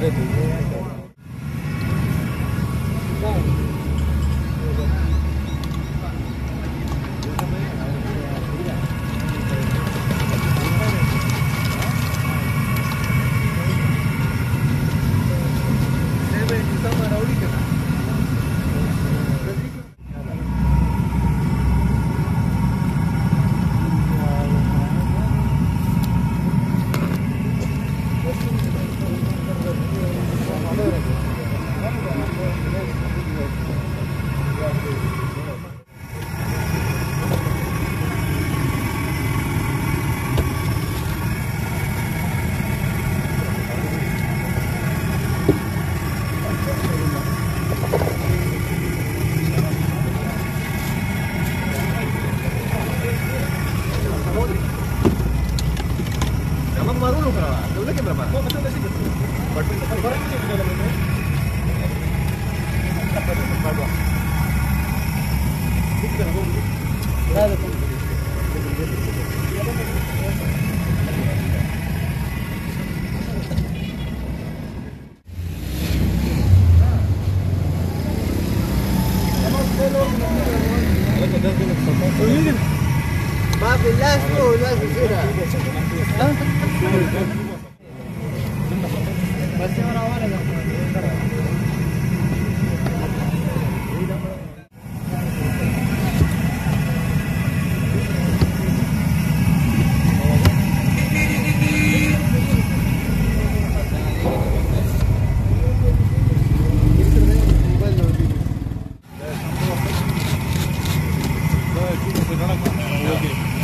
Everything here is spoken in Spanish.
Gracias. Oh, you didn't... Va, Velasco, la asesora. ¿Ah?